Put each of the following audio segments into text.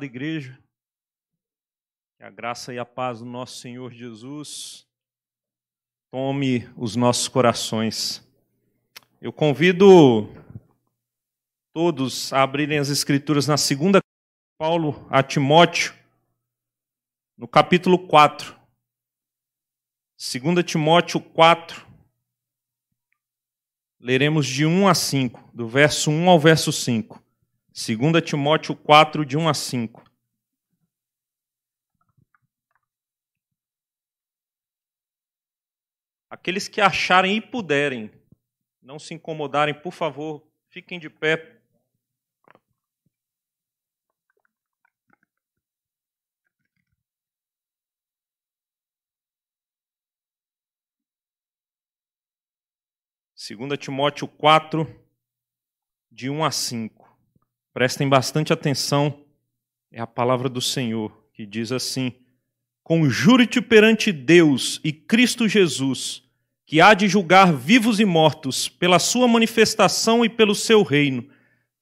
amada igreja. Que a graça e a paz do nosso Senhor Jesus tome os nossos corações. Eu convido todos a abrirem as Escrituras na segunda Paulo a Timóteo, no capítulo 4. 2 Timóteo 4, leremos de 1 a 5, do verso 1 ao verso 5. 2 Timóteo 4, de 1 a 5. Aqueles que acharem e puderem, não se incomodarem, por favor, fiquem de pé. Segunda Timóteo 4, de 1 a 5. Prestem bastante atenção, é a palavra do Senhor que diz assim: Conjure-te perante Deus e Cristo Jesus, que há de julgar vivos e mortos pela sua manifestação e pelo seu reino.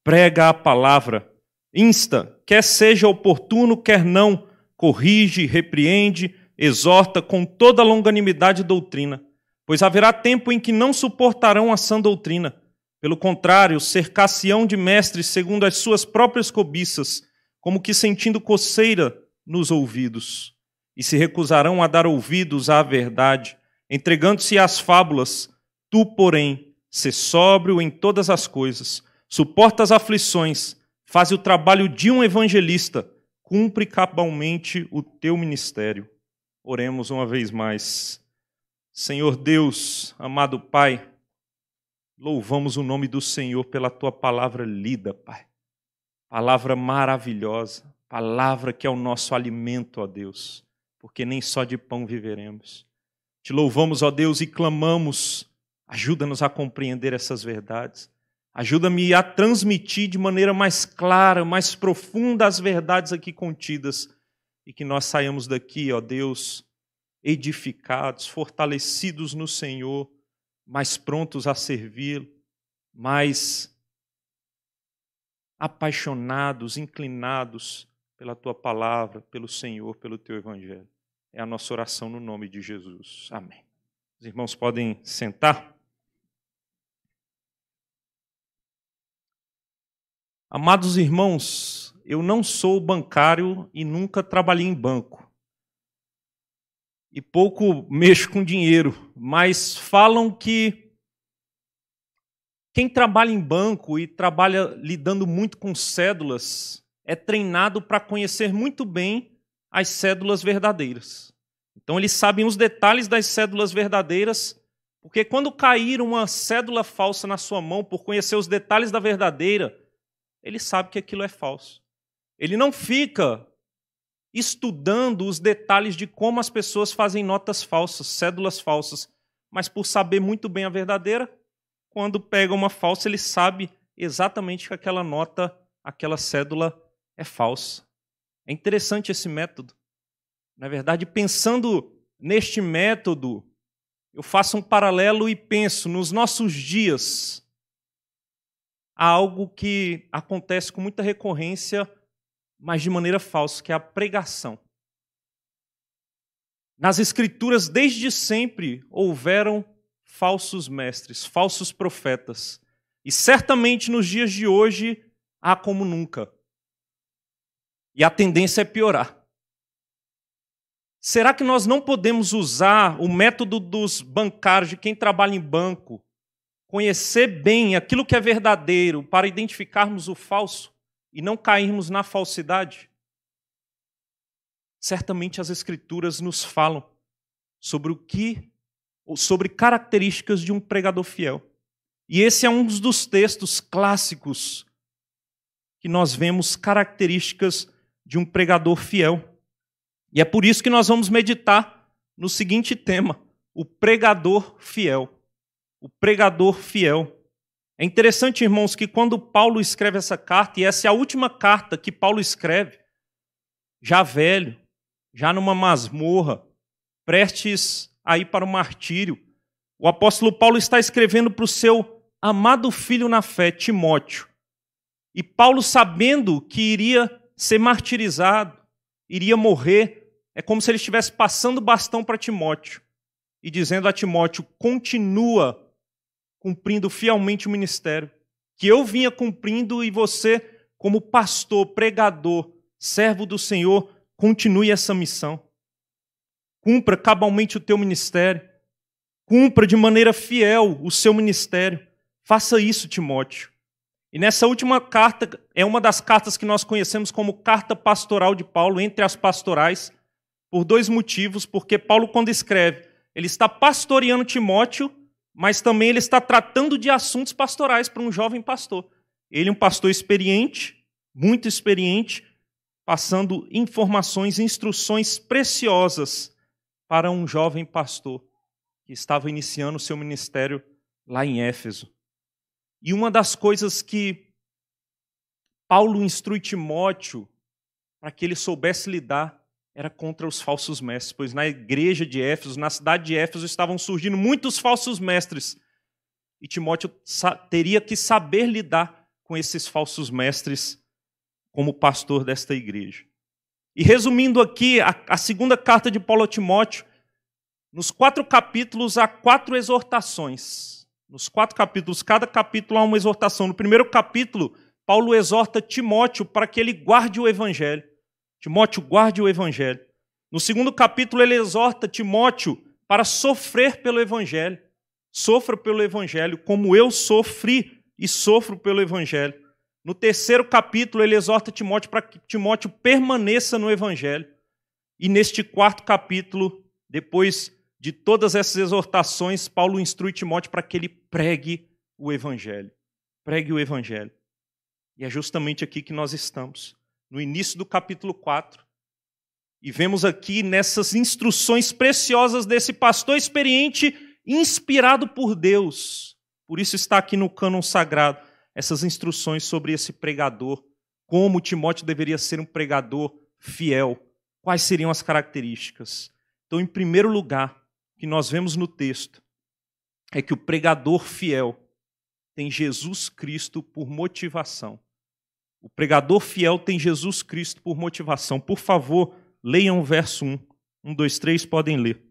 Prega a palavra, insta, quer seja oportuno, quer não, corrige, repreende, exorta com toda longanimidade e doutrina, pois haverá tempo em que não suportarão a sã doutrina. Pelo contrário, cercar-se-ão de mestres segundo as suas próprias cobiças, como que sentindo coceira nos ouvidos e se recusarão a dar ouvidos à verdade, entregando-se às fábulas. Tu, porém, se sóbrio em todas as coisas, suporta as aflições, faz o trabalho de um evangelista, cumpre cabalmente o teu ministério. Oremos uma vez mais. Senhor Deus, amado Pai, louvamos o nome do Senhor pela tua palavra lida, Pai. Palavra maravilhosa, palavra que é o nosso alimento, ó Deus porque nem só de pão viveremos. Te louvamos, ó Deus, e clamamos, ajuda-nos a compreender essas verdades. Ajuda-me a transmitir de maneira mais clara, mais profunda as verdades aqui contidas e que nós saiamos daqui, ó Deus, edificados, fortalecidos no Senhor, mais prontos a servi-lo, mais apaixonados, inclinados pela tua palavra, pelo Senhor, pelo teu evangelho. É a nossa oração no nome de Jesus. Amém. Os irmãos podem sentar. Amados irmãos, eu não sou bancário e nunca trabalhei em banco. E pouco mexo com dinheiro, mas falam que quem trabalha em banco e trabalha lidando muito com cédulas é treinado para conhecer muito bem as cédulas verdadeiras. Então eles sabem os detalhes das cédulas verdadeiras, porque quando cair uma cédula falsa na sua mão por conhecer os detalhes da verdadeira, ele sabe que aquilo é falso. Ele não fica estudando os detalhes de como as pessoas fazem notas falsas, cédulas falsas, mas por saber muito bem a verdadeira, quando pega uma falsa, ele sabe exatamente que aquela nota, aquela cédula é falsa. É interessante esse método. Na verdade, pensando neste método, eu faço um paralelo e penso nos nossos dias. Há algo que acontece com muita recorrência, mas de maneira falsa, que é a pregação. Nas Escrituras, desde sempre, houveram falsos mestres, falsos profetas. E certamente nos dias de hoje há como nunca. E a tendência é piorar. Será que nós não podemos usar o método dos bancários, de quem trabalha em banco, conhecer bem aquilo que é verdadeiro para identificarmos o falso e não cairmos na falsidade? Certamente as Escrituras nos falam sobre o que, sobre características de um pregador fiel. E esse é um dos textos clássicos que nós vemos características de um pregador fiel. E é por isso que nós vamos meditar no seguinte tema: o pregador fiel. O pregador fiel. É interessante, irmãos, que quando Paulo escreve essa carta, e essa é a última carta que Paulo escreve, já velho, já numa masmorra, prestes a ir para o martírio, o apóstolo Paulo está escrevendo para o seu amado filho na fé, Timóteo. E Paulo, sabendo que iria ser martirizado, iria morrer. É como se ele estivesse passando bastão para Timóteo e dizendo a Timóteo: continua cumprindo fielmente o ministério que eu vinha cumprindo e você, como pastor, pregador, servo do Senhor, continue essa missão. Cumpra cabalmente o teu ministério. Cumpra de maneira fiel o seu ministério. Faça isso, Timóteo. E nessa última carta, é uma das cartas que nós conhecemos como carta pastoral de Paulo, entre as pastorais, por dois motivos. Porque Paulo, quando escreve, ele está pastoreando Timóteo mas também ele está tratando de assuntos pastorais para um jovem pastor. Ele é um pastor experiente, muito experiente, passando informações, instruções preciosas para um jovem pastor que estava iniciando o seu ministério lá em Éfeso. E uma das coisas que Paulo instrui Timóteo para que ele soubesse lidar era contra os falsos mestres, pois na igreja de Éfeso, na cidade de Éfeso, estavam surgindo muitos falsos mestres. E Timóteo teria que saber lidar com esses falsos mestres como pastor desta igreja. E resumindo aqui, a, a segunda carta de Paulo a Timóteo, nos quatro capítulos há quatro exortações. Nos quatro capítulos, cada capítulo há uma exortação. No primeiro capítulo, Paulo exorta Timóteo para que ele guarde o evangelho. Timóteo, guarde o evangelho. No segundo capítulo, ele exorta Timóteo para sofrer pelo evangelho. Sofra pelo evangelho, como eu sofri e sofro pelo evangelho. No terceiro capítulo, ele exorta Timóteo para que Timóteo permaneça no evangelho. E neste quarto capítulo, depois de todas essas exortações, Paulo instrui Timóteo para que ele pregue o evangelho. Pregue o evangelho. E é justamente aqui que nós estamos no início do capítulo 4. E vemos aqui nessas instruções preciosas desse pastor experiente, inspirado por Deus. Por isso está aqui no cânon sagrado essas instruções sobre esse pregador, como Timóteo deveria ser um pregador fiel, quais seriam as características. Então, em primeiro lugar, que nós vemos no texto é que o pregador fiel tem Jesus Cristo por motivação. O pregador fiel tem Jesus Cristo por motivação. Por favor, leiam o verso 1. 1, 2, 3, podem ler.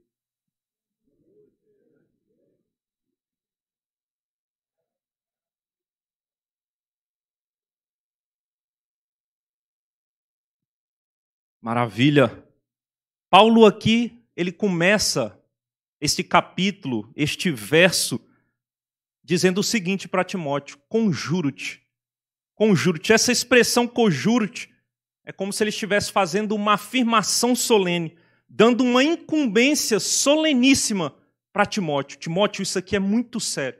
Maravilha. Paulo aqui, ele começa este capítulo, este verso, dizendo o seguinte para Timóteo: Conjuro-te conjuro-te. Essa expressão conjuro-te é como se ele estivesse fazendo uma afirmação solene, dando uma incumbência soleníssima para Timóteo. Timóteo, isso aqui é muito sério.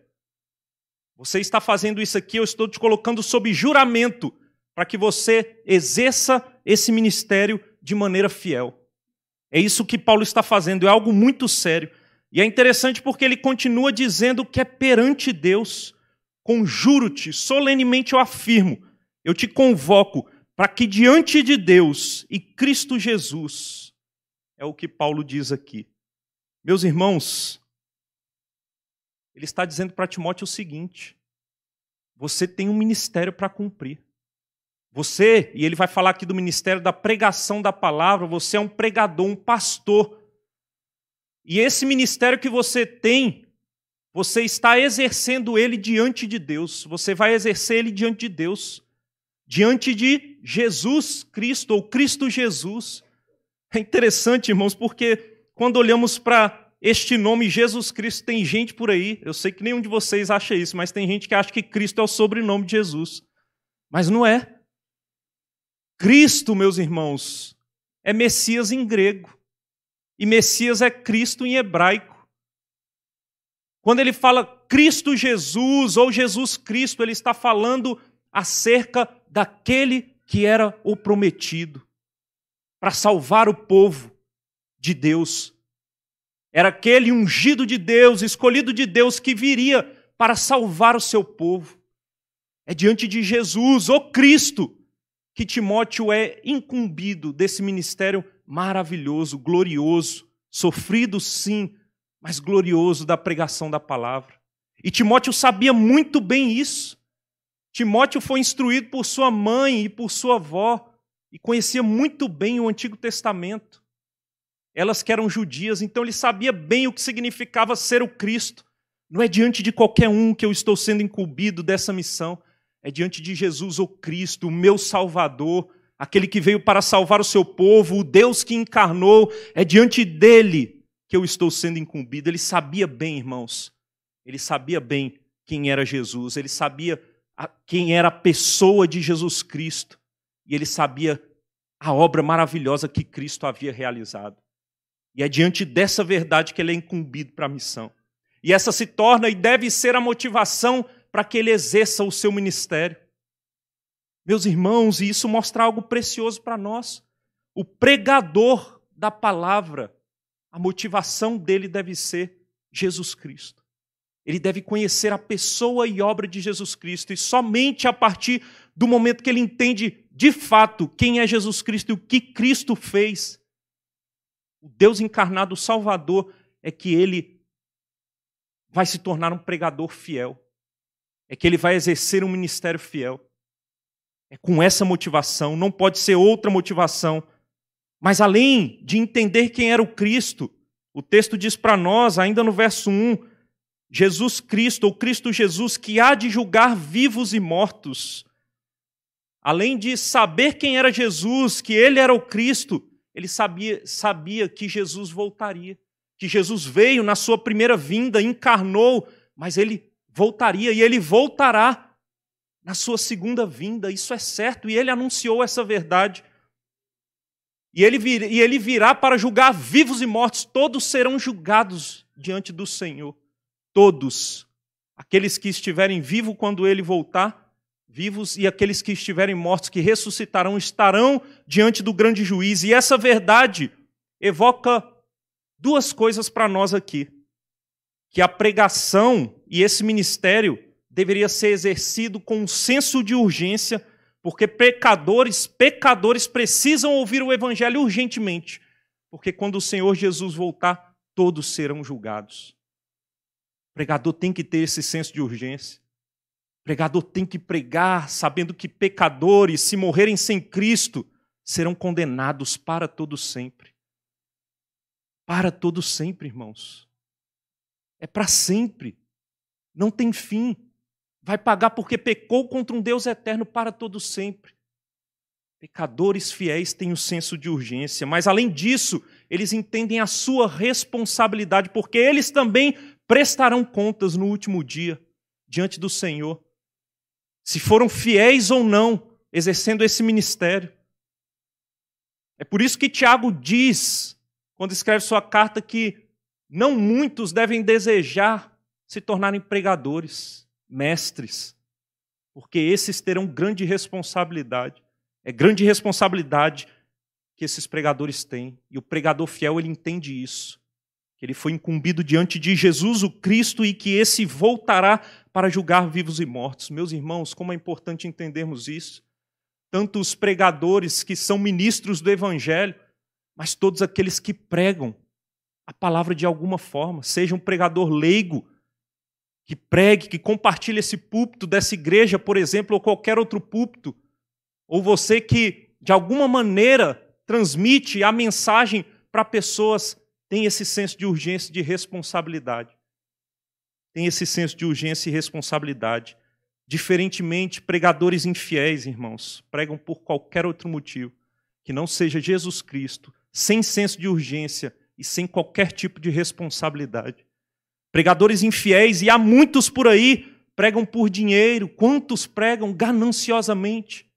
Você está fazendo isso aqui, eu estou te colocando sob juramento para que você exerça esse ministério de maneira fiel. É isso que Paulo está fazendo, é algo muito sério. E é interessante porque ele continua dizendo que é perante Deus conjuro-te, solenemente eu afirmo, eu te convoco para que diante de Deus e Cristo Jesus, é o que Paulo diz aqui. Meus irmãos, ele está dizendo para Timóteo o seguinte: você tem um ministério para cumprir. Você, e ele vai falar aqui do ministério da pregação da palavra, você é um pregador, um pastor. E esse ministério que você tem você está exercendo ele diante de Deus. Você vai exercer ele diante de Deus. Diante de Jesus Cristo, ou Cristo Jesus. É interessante, irmãos, porque quando olhamos para este nome Jesus Cristo, tem gente por aí, eu sei que nenhum de vocês acha isso, mas tem gente que acha que Cristo é o sobrenome de Jesus. Mas não é. Cristo, meus irmãos, é Messias em grego. E Messias é Cristo em hebraico. Quando ele fala Cristo Jesus ou Jesus Cristo, ele está falando acerca daquele que era o prometido para salvar o povo de Deus. Era aquele ungido de Deus, escolhido de Deus, que viria para salvar o seu povo. É diante de Jesus, o Cristo, que Timóteo é incumbido desse ministério maravilhoso, glorioso, sofrido sim, mas glorioso da pregação da palavra. E Timóteo sabia muito bem isso. Timóteo foi instruído por sua mãe e por sua avó e conhecia muito bem o Antigo Testamento. Elas que eram judias, então ele sabia bem o que significava ser o Cristo. Não é diante de qualquer um que eu estou sendo incumbido dessa missão, é diante de Jesus, o Cristo, o meu Salvador, aquele que veio para salvar o seu povo, o Deus que encarnou, é diante dele que eu estou sendo incumbido. Ele sabia bem, irmãos, ele sabia bem quem era Jesus, ele sabia quem era a pessoa de Jesus Cristo, e ele sabia a obra maravilhosa que Cristo havia realizado. E é diante dessa verdade que ele é incumbido para a missão. E essa se torna e deve ser a motivação para que ele exerça o seu ministério. Meus irmãos, e isso mostra algo precioso para nós. O pregador da palavra, a motivação dele deve ser Jesus Cristo. Ele deve conhecer a pessoa e obra de Jesus Cristo, e somente a partir do momento que ele entende de fato quem é Jesus Cristo e o que Cristo fez, o Deus encarnado, o Salvador, é que ele vai se tornar um pregador fiel, é que ele vai exercer um ministério fiel. É com essa motivação, não pode ser outra motivação. Mas além de entender quem era o Cristo, o texto diz para nós, ainda no verso 1, Jesus Cristo, ou Cristo Jesus, que há de julgar vivos e mortos. Além de saber quem era Jesus, que ele era o Cristo, ele sabia, sabia que Jesus voltaria, que Jesus veio na sua primeira vinda, encarnou, mas ele voltaria e ele voltará na sua segunda vinda. Isso é certo e ele anunciou essa verdade. E ele, vir, e ele virá para julgar vivos e mortos, todos serão julgados diante do Senhor. Todos. Aqueles que estiverem vivos quando ele voltar, vivos, e aqueles que estiverem mortos, que ressuscitarão, estarão diante do grande juiz. E essa verdade evoca duas coisas para nós aqui: que a pregação e esse ministério deveria ser exercido com um senso de urgência, porque pecadores, pecadores precisam ouvir o evangelho urgentemente, porque quando o Senhor Jesus voltar, todos serão julgados. O pregador tem que ter esse senso de urgência. O pregador tem que pregar sabendo que pecadores, se morrerem sem Cristo, serão condenados para todo sempre. Para todo sempre, irmãos. É para sempre. Não tem fim. Vai pagar porque pecou contra um Deus eterno para todo sempre. Pecadores fiéis têm o um senso de urgência, mas além disso, eles entendem a sua responsabilidade, porque eles também prestarão contas no último dia diante do Senhor. Se foram fiéis ou não exercendo esse ministério. É por isso que Tiago diz, quando escreve sua carta, que não muitos devem desejar se tornarem pregadores, mestres, porque esses terão grande responsabilidade. É grande responsabilidade que esses pregadores têm. E o pregador fiel, ele entende isso. Que ele foi incumbido diante de Jesus, o Cristo, e que esse voltará para julgar vivos e mortos. Meus irmãos, como é importante entendermos isso. Tanto os pregadores que são ministros do Evangelho, mas todos aqueles que pregam a palavra de alguma forma, seja um pregador leigo, que pregue, que compartilhe esse púlpito dessa igreja, por exemplo, ou qualquer outro púlpito, ou você que de alguma maneira transmite a mensagem para pessoas, tem esse senso de urgência e de responsabilidade. Tem esse senso de urgência e responsabilidade. Diferentemente, pregadores infiéis, irmãos, pregam por qualquer outro motivo, que não seja Jesus Cristo, sem senso de urgência e sem qualquer tipo de responsabilidade. Pregadores infiéis, e há muitos por aí, pregam por dinheiro. Quantos pregam gananciosamente?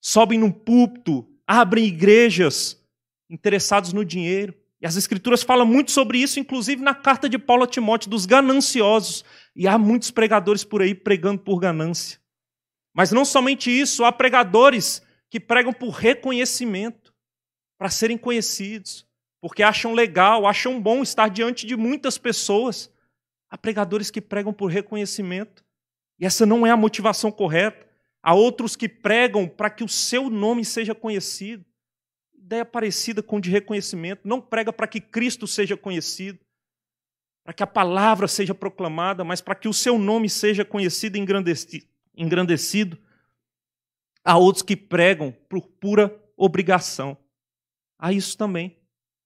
Sobem num púlpito, abrem igrejas interessados no dinheiro. E as Escrituras falam muito sobre isso, inclusive na carta de Paulo a Timóteo, dos gananciosos. E há muitos pregadores por aí pregando por ganância. Mas não somente isso, há pregadores que pregam por reconhecimento, para serem conhecidos porque acham legal, acham bom estar diante de muitas pessoas. Há pregadores que pregam por reconhecimento, e essa não é a motivação correta. Há outros que pregam para que o seu nome seja conhecido. Ideia parecida com de reconhecimento. Não prega para que Cristo seja conhecido, para que a palavra seja proclamada, mas para que o seu nome seja conhecido e engrandecido. Há outros que pregam por pura obrigação. Há isso também.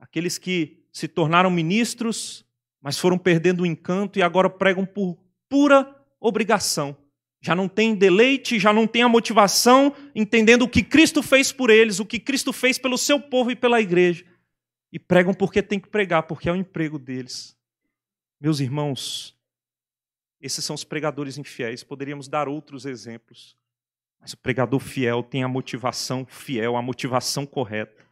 Aqueles que se tornaram ministros, mas foram perdendo o encanto e agora pregam por pura obrigação. Já não tem deleite, já não tem a motivação, entendendo o que Cristo fez por eles, o que Cristo fez pelo seu povo e pela igreja. E pregam porque tem que pregar, porque é o emprego deles. Meus irmãos, esses são os pregadores infiéis. Poderíamos dar outros exemplos. Mas o pregador fiel tem a motivação fiel, a motivação correta.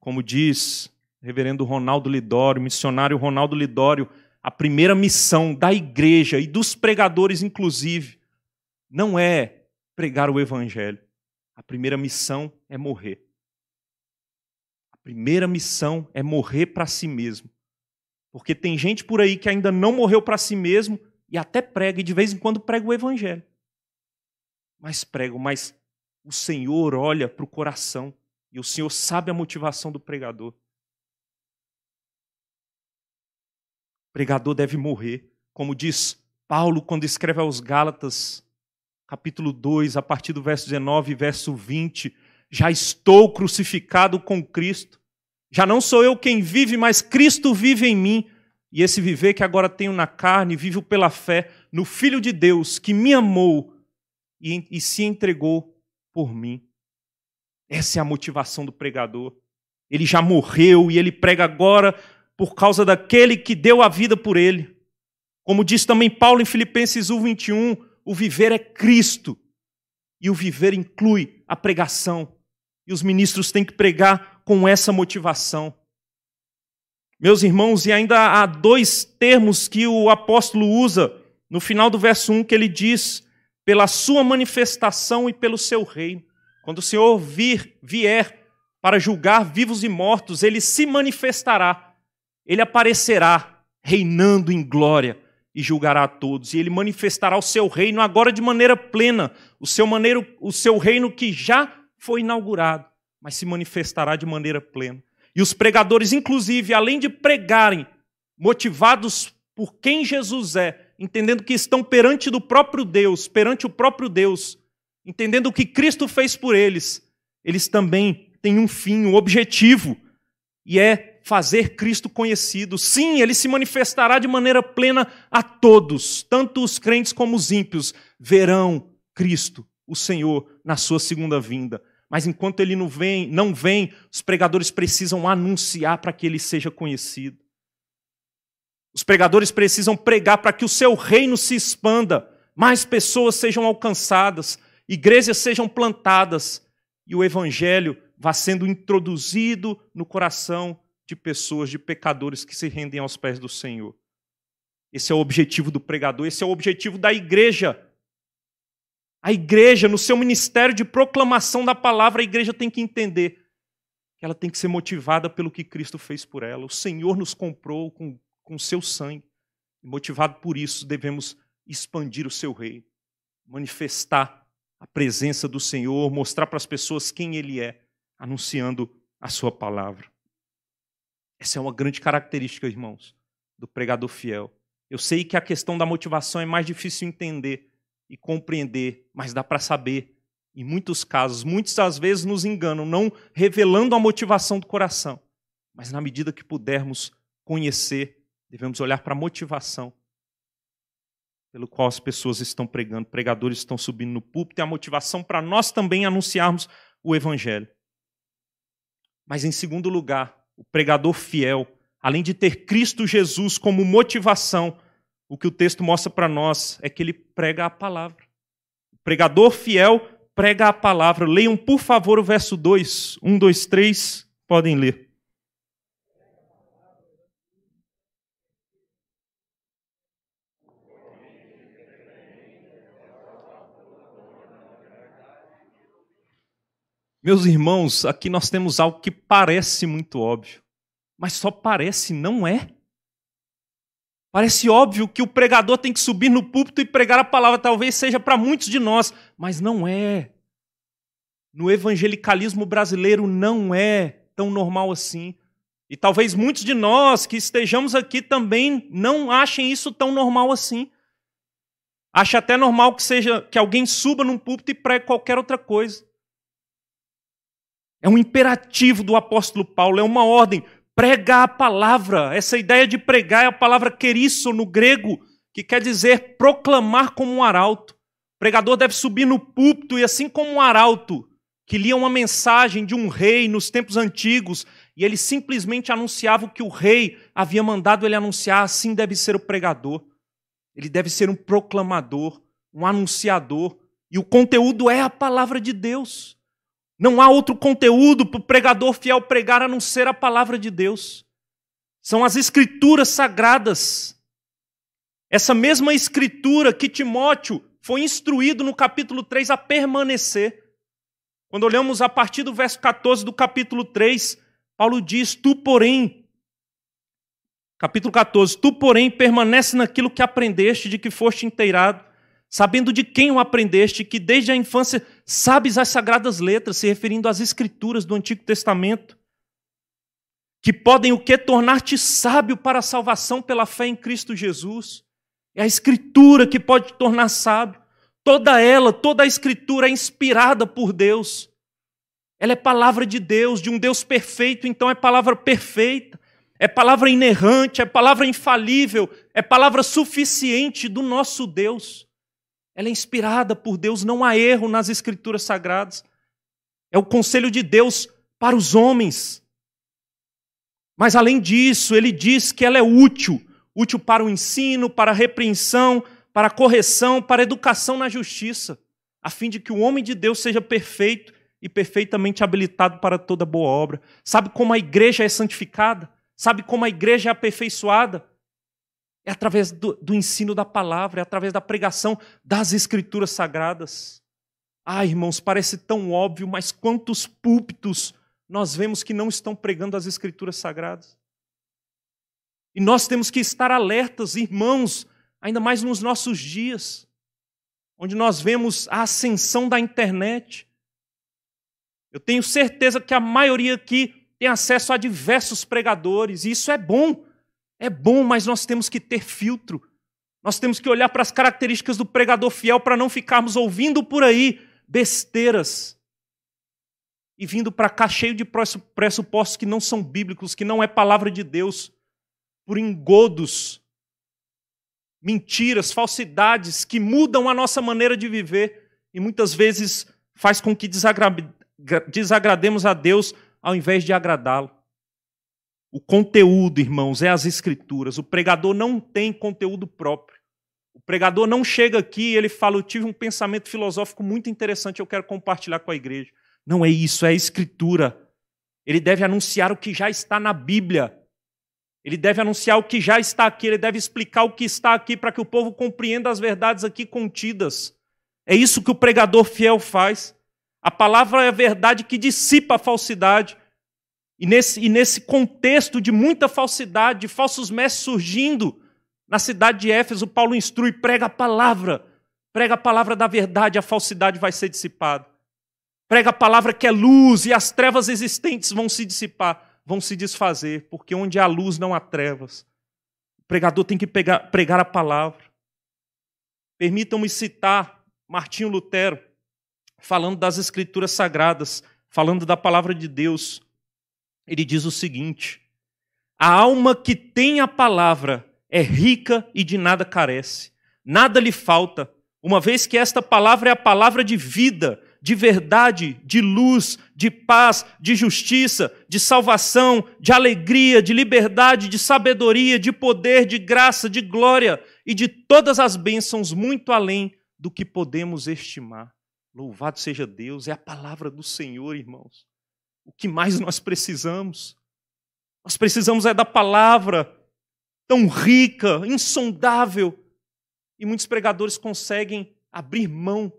Como diz reverendo Ronaldo Lidório, missionário Ronaldo Lidório, a primeira missão da igreja e dos pregadores, inclusive, não é pregar o evangelho. A primeira missão é morrer. A primeira missão é morrer para si mesmo. Porque tem gente por aí que ainda não morreu para si mesmo e até prega, e de vez em quando prega o evangelho. Mas prego, mas o Senhor olha para o coração e o Senhor sabe a motivação do pregador. Pregador deve morrer. Como diz Paulo quando escreve aos Gálatas, capítulo 2, a partir do verso 19 verso 20: Já estou crucificado com Cristo. Já não sou eu quem vive, mas Cristo vive em mim. E esse viver que agora tenho na carne, vivo pela fé no Filho de Deus, que me amou e, e se entregou por mim. Essa é a motivação do pregador. Ele já morreu e ele prega agora por causa daquele que deu a vida por ele. Como diz também Paulo em Filipenses 1, 21, o viver é Cristo. E o viver inclui a pregação. E os ministros têm que pregar com essa motivação. Meus irmãos, e ainda há dois termos que o apóstolo usa no final do verso 1, que ele diz: pela sua manifestação e pelo seu reino. Quando o Senhor vir, vier para julgar vivos e mortos, ele se manifestará ele aparecerá reinando em glória e julgará a todos, e ele manifestará o seu reino agora de maneira plena, o seu, maneiro, o seu reino que já foi inaugurado, mas se manifestará de maneira plena. E os pregadores, inclusive, além de pregarem, motivados por quem Jesus é, entendendo que estão perante do próprio Deus, perante o próprio Deus, entendendo o que Cristo fez por eles, eles também têm um fim, um objetivo, e é fazer Cristo conhecido. Sim, ele se manifestará de maneira plena a todos, tanto os crentes como os ímpios verão Cristo, o Senhor, na sua segunda vinda. Mas enquanto ele não vem, não vem, os pregadores precisam anunciar para que ele seja conhecido. Os pregadores precisam pregar para que o seu reino se expanda, mais pessoas sejam alcançadas, igrejas sejam plantadas e o evangelho vá sendo introduzido no coração de pessoas, de pecadores que se rendem aos pés do Senhor. Esse é o objetivo do pregador, esse é o objetivo da igreja. A igreja, no seu ministério de proclamação da palavra, a igreja tem que entender que ela tem que ser motivada pelo que Cristo fez por ela. O Senhor nos comprou com, com seu sangue. Motivado por isso, devemos expandir o seu reino, manifestar a presença do Senhor, mostrar para as pessoas quem Ele é, anunciando a sua palavra. Essa é uma grande característica, irmãos, do pregador fiel. Eu sei que a questão da motivação é mais difícil entender e compreender, mas dá para saber. Em muitos casos, muitas das vezes nos enganam, não revelando a motivação do coração. Mas na medida que pudermos conhecer, devemos olhar para a motivação pelo qual as pessoas estão pregando, pregadores estão subindo no púlpito, e a motivação para nós também anunciarmos o Evangelho. Mas, em segundo lugar, o pregador fiel, além de ter Cristo Jesus como motivação, o que o texto mostra para nós é que ele prega a palavra. O pregador fiel prega a palavra. Leiam, por favor, o verso 2. 1, 2, 3. Podem ler. Meus irmãos, aqui nós temos algo que parece muito óbvio, mas só parece, não é. Parece óbvio que o pregador tem que subir no púlpito e pregar a palavra, talvez seja para muitos de nós, mas não é. No evangelicalismo brasileiro não é tão normal assim. E talvez muitos de nós que estejamos aqui também não achem isso tão normal assim. Acha até normal que seja que alguém suba num púlpito e pregue qualquer outra coisa. É um imperativo do apóstolo Paulo, é uma ordem. Pregar a palavra. Essa ideia de pregar é a palavra querisso no grego, que quer dizer proclamar como um arauto. O pregador deve subir no púlpito e, assim como um arauto, que lia uma mensagem de um rei nos tempos antigos, e ele simplesmente anunciava o que o rei havia mandado ele anunciar, assim deve ser o pregador. Ele deve ser um proclamador, um anunciador, e o conteúdo é a palavra de Deus. Não há outro conteúdo para o pregador fiel pregar a não ser a palavra de Deus. São as escrituras sagradas. Essa mesma escritura que Timóteo foi instruído no capítulo 3 a permanecer. Quando olhamos a partir do verso 14 do capítulo 3, Paulo diz: Tu, porém, capítulo 14, tu, porém, permanece naquilo que aprendeste, de que foste inteirado, sabendo de quem o aprendeste, que desde a infância sabes as sagradas letras, se referindo às escrituras do Antigo Testamento, que podem o que tornar-te sábio para a salvação pela fé em Cristo Jesus. É a escritura que pode te tornar sábio. Toda ela, toda a escritura é inspirada por Deus. Ela é palavra de Deus, de um Deus perfeito, então é palavra perfeita, é palavra inerrante, é palavra infalível, é palavra suficiente do nosso Deus. Ela é inspirada por Deus, não há erro nas escrituras sagradas. É o conselho de Deus para os homens. Mas além disso, ele diz que ela é útil, útil para o ensino, para a repreensão, para a correção, para a educação na justiça, a fim de que o homem de Deus seja perfeito e perfeitamente habilitado para toda boa obra. Sabe como a igreja é santificada? Sabe como a igreja é aperfeiçoada? É através do, do ensino da palavra, é através da pregação das escrituras sagradas. Ah, irmãos, parece tão óbvio, mas quantos púlpitos nós vemos que não estão pregando as escrituras sagradas? E nós temos que estar alertas, irmãos, ainda mais nos nossos dias, onde nós vemos a ascensão da internet, eu tenho certeza que a maioria aqui tem acesso a diversos pregadores, e isso é bom. É bom, mas nós temos que ter filtro. Nós temos que olhar para as características do pregador fiel para não ficarmos ouvindo por aí besteiras e vindo para cá cheio de pressupostos que não são bíblicos, que não é palavra de Deus, por engodos, mentiras, falsidades que mudam a nossa maneira de viver e muitas vezes faz com que desagrademos a Deus ao invés de agradá-lo. O conteúdo, irmãos, é as escrituras. O pregador não tem conteúdo próprio. O pregador não chega aqui e ele fala: Eu tive um pensamento filosófico muito interessante, eu quero compartilhar com a igreja. Não é isso, é a escritura. Ele deve anunciar o que já está na Bíblia. Ele deve anunciar o que já está aqui, ele deve explicar o que está aqui para que o povo compreenda as verdades aqui contidas. É isso que o pregador fiel faz. A palavra é a verdade que dissipa a falsidade. E nesse, e nesse contexto de muita falsidade, de falsos mestres surgindo na cidade de Éfeso, Paulo instrui, prega a palavra, prega a palavra da verdade, a falsidade vai ser dissipada. Prega a palavra que é luz e as trevas existentes vão se dissipar, vão se desfazer, porque onde há luz não há trevas. O pregador tem que pegar, pregar a palavra. Permitam-me citar Martinho Lutero falando das escrituras sagradas, falando da palavra de Deus, ele diz o seguinte: A alma que tem a palavra é rica e de nada carece, nada lhe falta, uma vez que esta palavra é a palavra de vida, de verdade, de luz, de paz, de justiça, de salvação, de alegria, de liberdade, de sabedoria, de poder, de graça, de glória e de todas as bênçãos muito além do que podemos estimar. Louvado seja Deus, é a palavra do Senhor, irmãos. O que mais nós precisamos? Nós precisamos é da palavra tão rica, insondável. E muitos pregadores conseguem abrir mão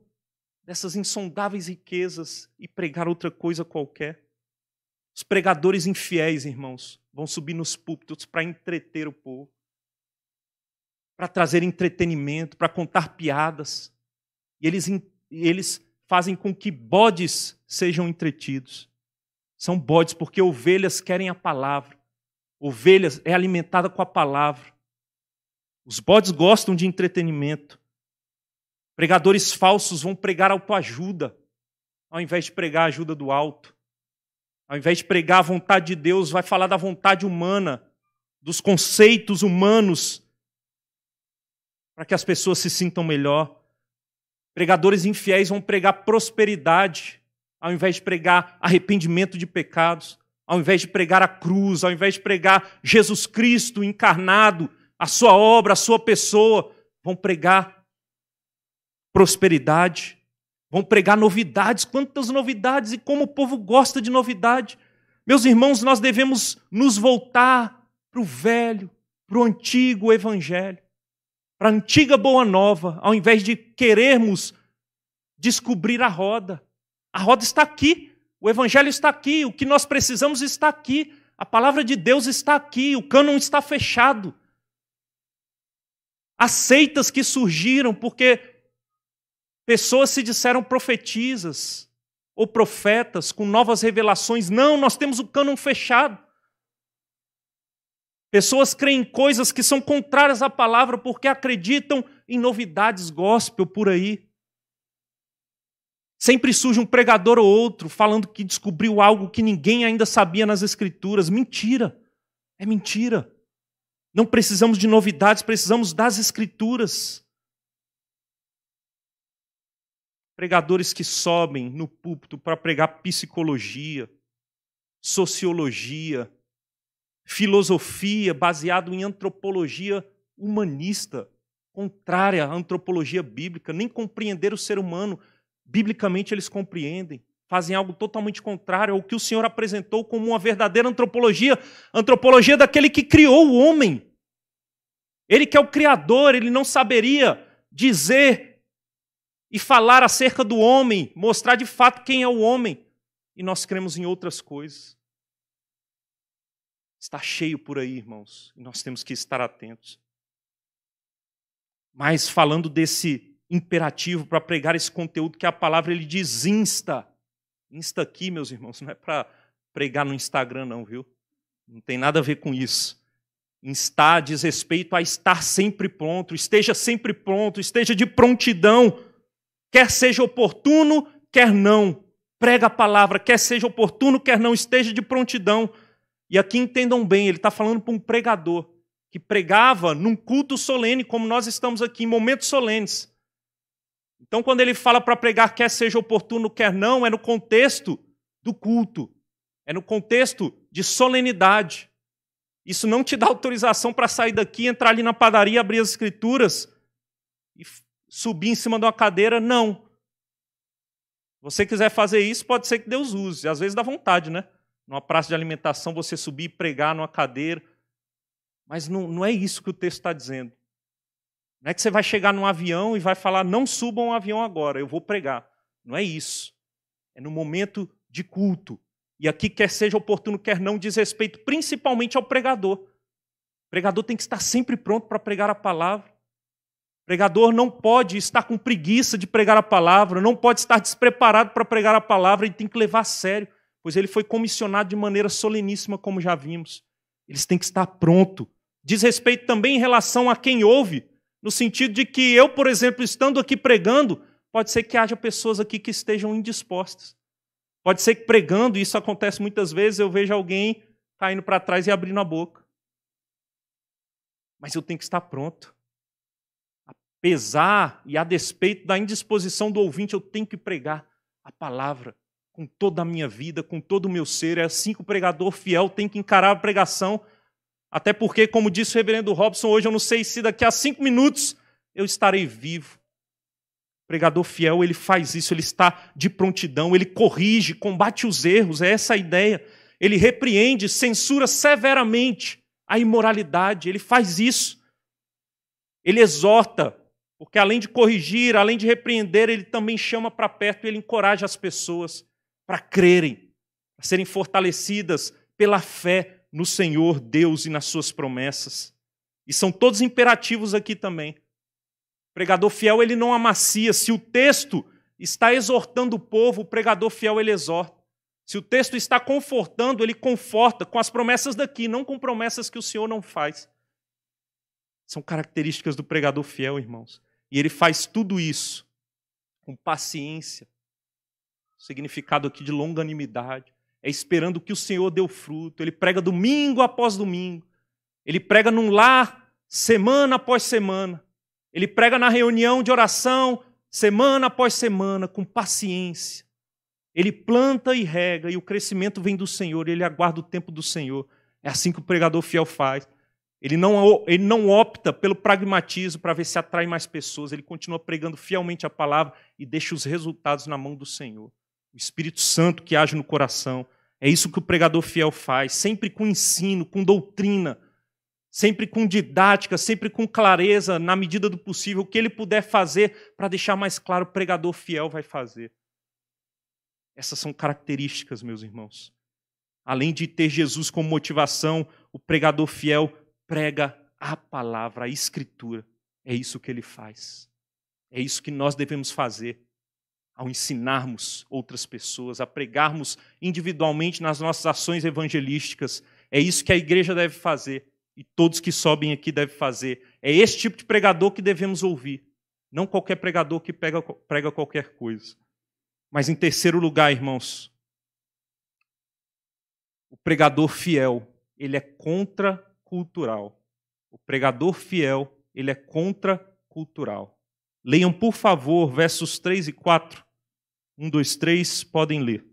dessas insondáveis riquezas e pregar outra coisa qualquer. Os pregadores infiéis, irmãos, vão subir nos púlpitos para entreter o povo, para trazer entretenimento, para contar piadas. E eles eles fazem com que bodes sejam entretidos. São bodes porque ovelhas querem a palavra. Ovelhas é alimentada com a palavra. Os bodes gostam de entretenimento. Pregadores falsos vão pregar autoajuda, ao invés de pregar a ajuda do alto. Ao invés de pregar a vontade de Deus, vai falar da vontade humana, dos conceitos humanos, para que as pessoas se sintam melhor. Pregadores infiéis vão pregar prosperidade, ao invés de pregar arrependimento de pecados, ao invés de pregar a cruz, ao invés de pregar Jesus Cristo encarnado, a sua obra, a sua pessoa, vão pregar prosperidade, vão pregar novidades. Quantas novidades e como o povo gosta de novidade. Meus irmãos, nós devemos nos voltar para o velho, para o antigo evangelho para a antiga boa nova, ao invés de querermos descobrir a roda. A roda está aqui, o evangelho está aqui, o que nós precisamos está aqui, a palavra de Deus está aqui, o cânon está fechado. As seitas que surgiram porque pessoas se disseram profetisas ou profetas com novas revelações. Não, nós temos o cânon fechado. Pessoas creem em coisas que são contrárias à palavra porque acreditam em novidades gospel por aí. Sempre surge um pregador ou outro falando que descobriu algo que ninguém ainda sabia nas Escrituras. Mentira! É mentira. Não precisamos de novidades, precisamos das Escrituras. Pregadores que sobem no púlpito para pregar psicologia, sociologia, filosofia baseado em antropologia humanista, contrária à antropologia bíblica, nem compreender o ser humano. Biblicamente eles compreendem, fazem algo totalmente contrário ao que o Senhor apresentou como uma verdadeira antropologia, antropologia daquele que criou o homem. Ele que é o criador, ele não saberia dizer e falar acerca do homem, mostrar de fato quem é o homem. E nós cremos em outras coisas. Está cheio por aí, irmãos, e nós temos que estar atentos. Mas falando desse imperativo para pregar esse conteúdo que a palavra ele diz insta. Insta aqui, meus irmãos, não é para pregar no Instagram não, viu? Não tem nada a ver com isso. Instar diz respeito a estar sempre pronto, esteja sempre pronto, esteja de prontidão, quer seja oportuno, quer não. Prega a palavra, quer seja oportuno, quer não, esteja de prontidão. E aqui entendam bem, ele está falando para um pregador que pregava num culto solene, como nós estamos aqui, em momentos solenes. Então, quando ele fala para pregar, quer seja oportuno, quer não, é no contexto do culto, é no contexto de solenidade. Isso não te dá autorização para sair daqui, entrar ali na padaria, abrir as escrituras e subir em cima de uma cadeira, não. Você quiser fazer isso, pode ser que Deus use, às vezes dá vontade, né? numa praça de alimentação, você subir e pregar numa cadeira. Mas não, não é isso que o texto está dizendo. Não é que você vai chegar num avião e vai falar, não subam um avião agora, eu vou pregar. Não é isso. É no momento de culto. E aqui, quer seja oportuno, quer não, diz respeito principalmente ao pregador. O pregador tem que estar sempre pronto para pregar a palavra. O pregador não pode estar com preguiça de pregar a palavra, não pode estar despreparado para pregar a palavra, ele tem que levar a sério pois ele foi comissionado de maneira soleníssima, como já vimos. Eles têm que estar pronto. Diz respeito também em relação a quem ouve, no sentido de que eu, por exemplo, estando aqui pregando, pode ser que haja pessoas aqui que estejam indispostas. Pode ser que pregando, e isso acontece muitas vezes, eu vejo alguém caindo para trás e abrindo a boca. Mas eu tenho que estar pronto. Apesar e a despeito da indisposição do ouvinte, eu tenho que pregar a palavra com toda a minha vida, com todo o meu ser. É assim que o pregador fiel tem que encarar a pregação. Até porque, como disse o reverendo Robson, hoje eu não sei se daqui a cinco minutos eu estarei vivo. O pregador fiel, ele faz isso, ele está de prontidão, ele corrige, combate os erros, é essa a ideia. Ele repreende, censura severamente a imoralidade, ele faz isso. Ele exorta, porque além de corrigir, além de repreender, ele também chama para perto e ele encoraja as pessoas para crerem, para serem fortalecidas pela fé no Senhor Deus e nas suas promessas. E são todos imperativos aqui também. O pregador fiel ele não amacia. Se o texto está exortando o povo, o pregador fiel ele exorta. Se o texto está confortando, ele conforta com as promessas daqui, não com promessas que o Senhor não faz. São características do pregador fiel, irmãos. E ele faz tudo isso com paciência, significado aqui de longanimidade. É esperando que o Senhor dê o fruto. Ele prega domingo após domingo. Ele prega num lar semana após semana. Ele prega na reunião de oração semana após semana, com paciência. Ele planta e rega, e o crescimento vem do Senhor, ele aguarda o tempo do Senhor. É assim que o pregador fiel faz. Ele não, ele não opta pelo pragmatismo para ver se atrai mais pessoas, ele continua pregando fielmente a palavra e deixa os resultados na mão do Senhor. O Espírito Santo que age no coração. É isso que o pregador fiel faz, sempre com ensino, com doutrina, sempre com didática, sempre com clareza, na medida do possível, o que ele puder fazer para deixar mais claro, o pregador fiel vai fazer. Essas são características, meus irmãos. Além de ter Jesus como motivação, o pregador fiel prega a palavra, a escritura. É isso que ele faz. É isso que nós devemos fazer ao ensinarmos outras pessoas, a pregarmos individualmente nas nossas ações evangelísticas. É isso que a igreja deve fazer e todos que sobem aqui devem fazer. É esse tipo de pregador que devemos ouvir, não qualquer pregador que prega, prega qualquer coisa. Mas em terceiro lugar, irmãos, o pregador fiel, ele é contra cultural. O pregador fiel, ele é contracultural. Leiam, por favor, versos 3 e 4. 1, 2, 3, podem ler.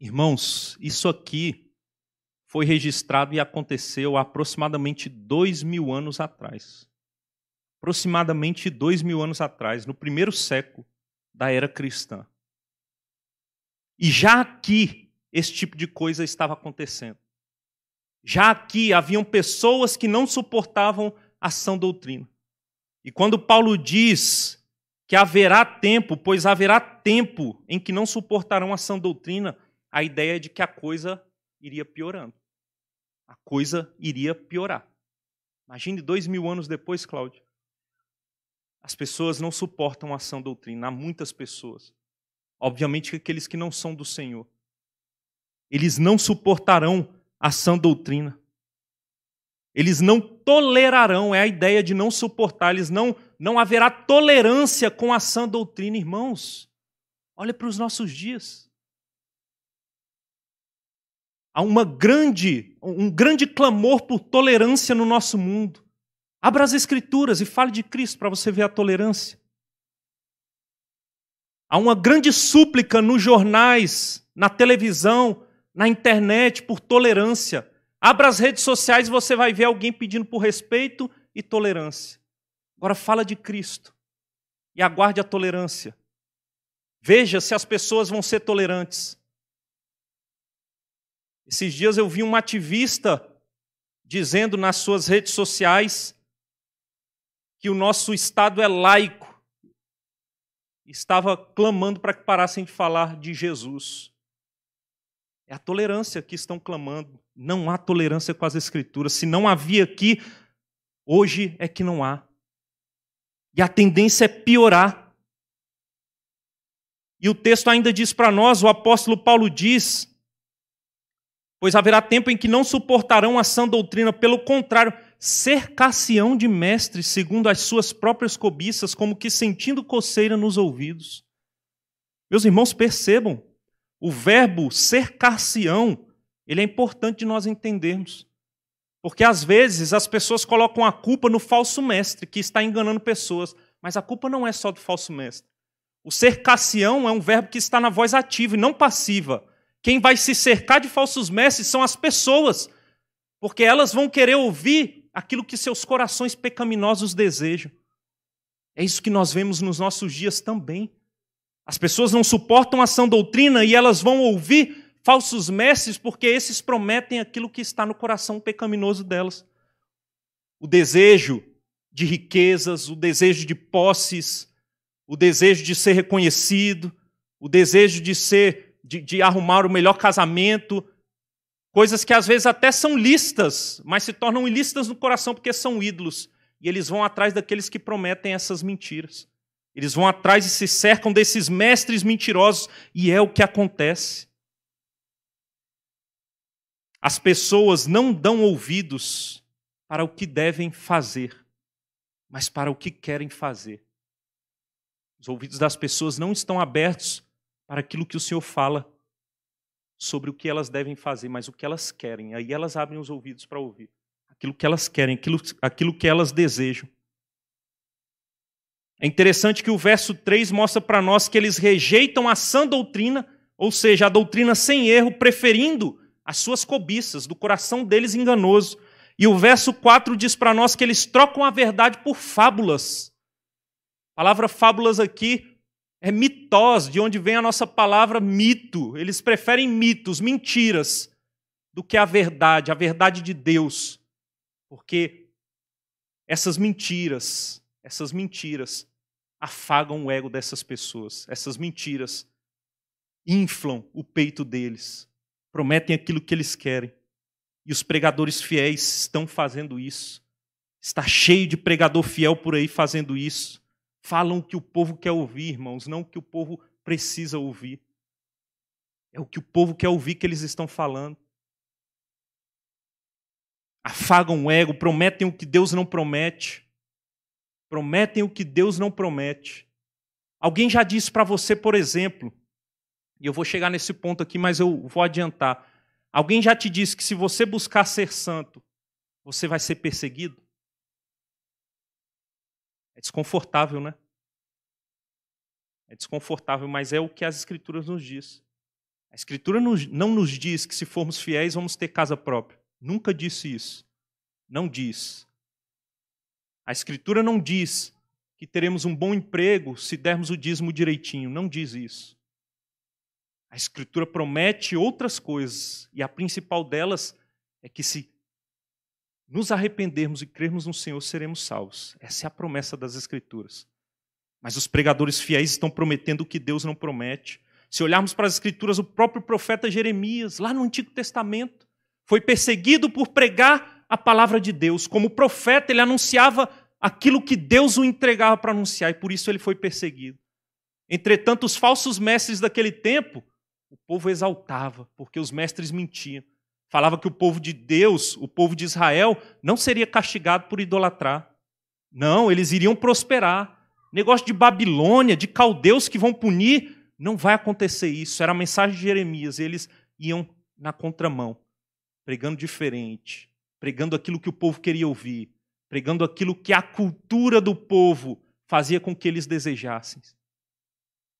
Irmãos, isso aqui foi registrado e aconteceu há aproximadamente dois mil anos atrás. Aproximadamente dois mil anos atrás, no primeiro século da era cristã. E já aqui, esse tipo de coisa estava acontecendo. Já aqui haviam pessoas que não suportavam a sã doutrina. E quando Paulo diz que haverá tempo, pois haverá tempo em que não suportarão a sã doutrina, a ideia de que a coisa iria piorando. A coisa iria piorar. Imagine dois mil anos depois, Cláudio. As pessoas não suportam a sã doutrina. Há muitas pessoas. Obviamente aqueles que não são do Senhor. Eles não suportarão a sã doutrina. Eles não tolerarão, é a ideia de não suportar, eles não, não haverá tolerância com a sã doutrina, irmãos. Olha para os nossos dias. Há uma grande, um grande clamor por tolerância no nosso mundo. Abra as Escrituras e fale de Cristo para você ver a tolerância. Há uma grande súplica nos jornais, na televisão, na internet por tolerância. Abra as redes sociais e você vai ver alguém pedindo por respeito e tolerância. Agora fala de Cristo e aguarde a tolerância. Veja se as pessoas vão ser tolerantes. Esses dias eu vi um ativista dizendo nas suas redes sociais que o nosso Estado é laico. Estava clamando para que parassem de falar de Jesus. É a tolerância que estão clamando. Não há tolerância com as Escrituras. Se não havia aqui, hoje é que não há. E a tendência é piorar. E o texto ainda diz para nós, o apóstolo Paulo diz, pois haverá tempo em que não suportarão a sã doutrina, pelo contrário, cercar-se-ão de mestres segundo as suas próprias cobiças, como que sentindo coceira nos ouvidos. Meus irmãos, percebam, o verbo cercar-se-ão, ele é importante de nós entendermos. Porque às vezes as pessoas colocam a culpa no falso mestre, que está enganando pessoas, mas a culpa não é só do falso mestre. O cercar-se-ão é um verbo que está na voz ativa e não passiva. Quem vai se cercar de falsos mestres são as pessoas, porque elas vão querer ouvir aquilo que seus corações pecaminosos desejam. É isso que nós vemos nos nossos dias também. As pessoas não suportam a sã doutrina e elas vão ouvir falsos mestres porque esses prometem aquilo que está no coração pecaminoso delas. O desejo de riquezas, o desejo de posses, o desejo de ser reconhecido, o desejo de ser de, de arrumar o melhor casamento, coisas que às vezes até são listas, mas se tornam ilícitas no coração porque são ídolos. E eles vão atrás daqueles que prometem essas mentiras. Eles vão atrás e se cercam desses mestres mentirosos, e é o que acontece. As pessoas não dão ouvidos para o que devem fazer, mas para o que querem fazer. Os ouvidos das pessoas não estão abertos para aquilo que o Senhor fala sobre o que elas devem fazer, mas o que elas querem. Aí elas abrem os ouvidos para ouvir aquilo que elas querem, aquilo, aquilo que elas desejam. É interessante que o verso 3 mostra para nós que eles rejeitam a sã doutrina, ou seja, a doutrina sem erro, preferindo as suas cobiças, do coração deles enganoso. E o verso 4 diz para nós que eles trocam a verdade por fábulas. A palavra fábulas aqui é mitós, de onde vem a nossa palavra mito. Eles preferem mitos, mentiras, do que a verdade, a verdade de Deus. Porque essas mentiras, essas mentiras, afagam o ego dessas pessoas. Essas mentiras inflam o peito deles, prometem aquilo que eles querem. E os pregadores fiéis estão fazendo isso. Está cheio de pregador fiel por aí fazendo isso. Falam o que o povo quer ouvir, irmãos, não o que o povo precisa ouvir. É o que o povo quer ouvir que eles estão falando. Afagam o ego, prometem o que Deus não promete prometem o que Deus não promete. Alguém já disse para você, por exemplo, e eu vou chegar nesse ponto aqui, mas eu vou adiantar. Alguém já te disse que se você buscar ser santo, você vai ser perseguido? É desconfortável, né? É desconfortável, mas é o que as Escrituras nos diz. A Escritura não nos diz que se formos fiéis vamos ter casa própria. Nunca disse isso. Não diz. A Escritura não diz que teremos um bom emprego se dermos o dízimo direitinho. Não diz isso. A Escritura promete outras coisas, e a principal delas é que se nos arrependermos e crermos no Senhor, seremos salvos. Essa é a promessa das Escrituras. Mas os pregadores fiéis estão prometendo o que Deus não promete. Se olharmos para as Escrituras, o próprio profeta Jeremias, lá no Antigo Testamento, foi perseguido por pregar a palavra de Deus. Como profeta, ele anunciava aquilo que Deus o entregava para anunciar, e por isso ele foi perseguido. Entretanto, os falsos mestres daquele tempo, o povo exaltava, porque os mestres mentiam. Falava que o povo de Deus, o povo de Israel, não seria castigado por idolatrar. Não, eles iriam prosperar. Negócio de Babilônia, de caldeus que vão punir, não vai acontecer isso. Era a mensagem de Jeremias. Eles iam na contramão, pregando diferente pregando aquilo que o povo queria ouvir, pregando aquilo que a cultura do povo fazia com que eles desejassem.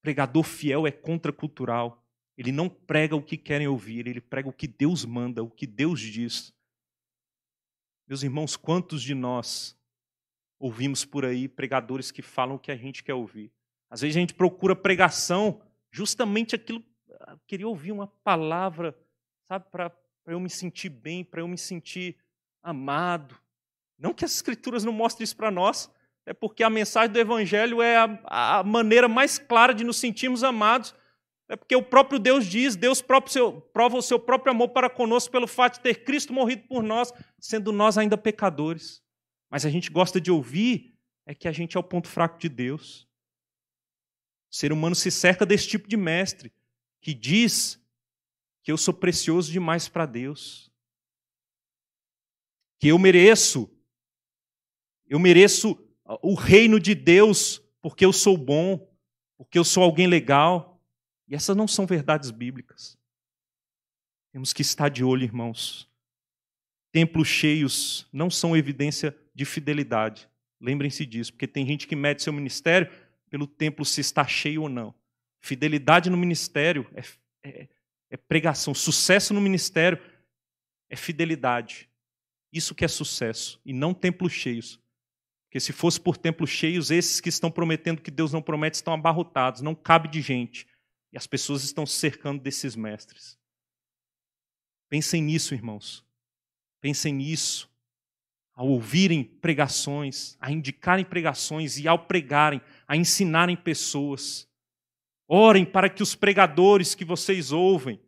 Pregador fiel é contracultural. Ele não prega o que querem ouvir, ele prega o que Deus manda, o que Deus diz. Meus irmãos, quantos de nós ouvimos por aí pregadores que falam o que a gente quer ouvir? Às vezes a gente procura pregação justamente aquilo. Eu queria ouvir uma palavra, sabe, para eu me sentir bem, para eu me sentir amado. Não que as Escrituras não mostrem isso para nós, é porque a mensagem do Evangelho é a, a, maneira mais clara de nos sentirmos amados. É porque o próprio Deus diz, Deus próprio seu, prova o seu próprio amor para conosco pelo fato de ter Cristo morrido por nós, sendo nós ainda pecadores. Mas a gente gosta de ouvir é que a gente é o ponto fraco de Deus. O ser humano se cerca desse tipo de mestre que diz que eu sou precioso demais para Deus que eu mereço. Eu mereço o reino de Deus porque eu sou bom, porque eu sou alguém legal. E essas não são verdades bíblicas. Temos que estar de olho, irmãos. Templos cheios não são evidência de fidelidade. Lembrem-se disso, porque tem gente que mede seu ministério pelo templo se está cheio ou não. Fidelidade no ministério é, é, é pregação. Sucesso no ministério é fidelidade. Isso que é sucesso, e não templos cheios. Porque se fosse por templos cheios, esses que estão prometendo que Deus não promete estão abarrotados, não cabe de gente. E as pessoas estão se cercando desses mestres. Pensem nisso, irmãos. Pensem nisso. Ao ouvirem pregações, a indicarem pregações e ao pregarem, a ensinarem pessoas. Orem para que os pregadores que vocês ouvem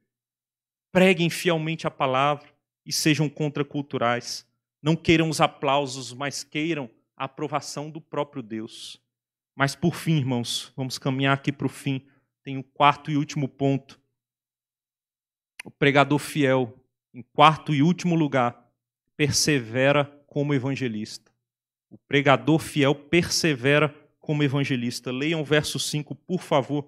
preguem fielmente a palavra e sejam contraculturais. Não queiram os aplausos, mas queiram a aprovação do próprio Deus. Mas por fim, irmãos, vamos caminhar aqui para o fim. Tem o quarto e último ponto. O pregador fiel, em quarto e último lugar, persevera como evangelista. O pregador fiel persevera como evangelista. Leiam o verso 5, por favor.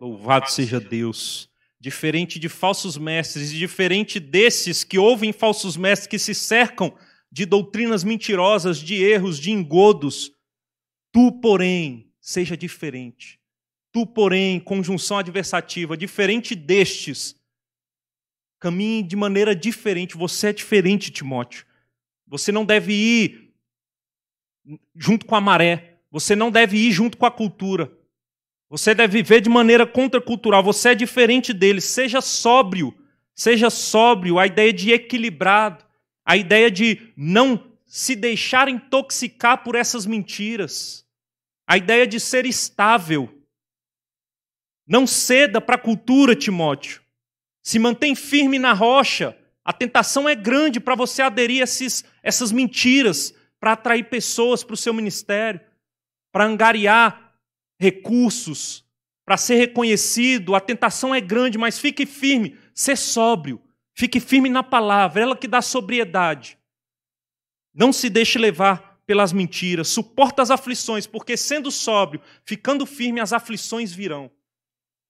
Louvado seja Deus. Diferente de falsos mestres, e diferente desses que ouvem falsos mestres que se cercam de doutrinas mentirosas, de erros, de engodos, tu, porém, seja diferente. Tu, porém, conjunção adversativa, diferente destes, caminhe de maneira diferente. Você é diferente, Timóteo. Você não deve ir junto com a maré. Você não deve ir junto com a cultura. Você deve viver de maneira contracultural. Você é diferente deles. Seja sóbrio. Seja sóbrio. A ideia de equilibrado. A ideia de não se deixar intoxicar por essas mentiras. A ideia de ser estável. Não ceda para a cultura, Timóteo. Se mantém firme na rocha. A tentação é grande para você aderir a esses, essas mentiras para atrair pessoas para o seu ministério, para angariar recursos, para ser reconhecido. A tentação é grande, mas fique firme, ser sóbrio, fique firme na palavra, ela que dá sobriedade. Não se deixe levar pelas mentiras, suporta as aflições, porque sendo sóbrio, ficando firme, as aflições virão.